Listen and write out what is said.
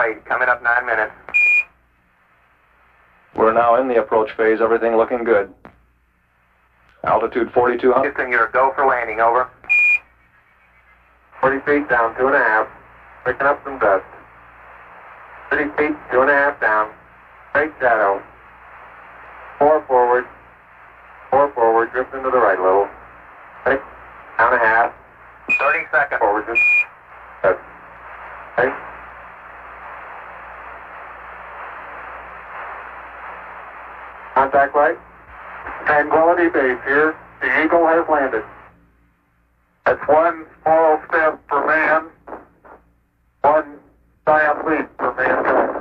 right. Coming up nine minutes. We're now in the approach phase. Everything looking good. Altitude 4200. Houston, you're a go for landing. Over. 40 feet down, two and a half. Picking up some dust. 30 feet, two and a half down. Straight shadow. Four forward. Four forward. drifting to the right a little. Six. Down a half. 30 seconds. Forward. Just. Uh, good. Okay. Contact light. Tranquility Base here. The Eagle has landed. That's one small step for man, one giant leap for mankind.